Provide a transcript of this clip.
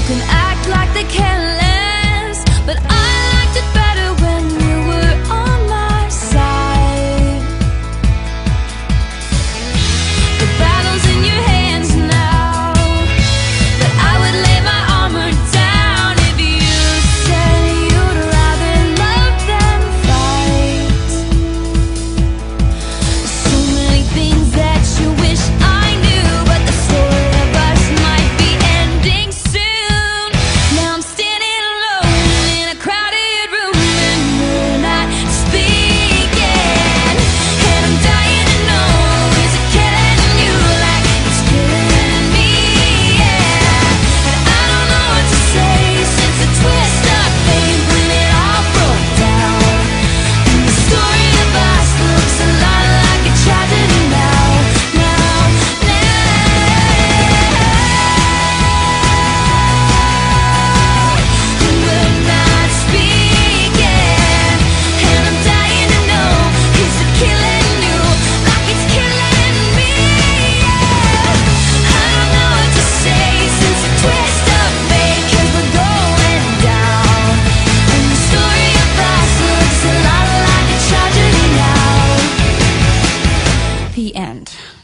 can act like they can't The end.